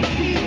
Peace.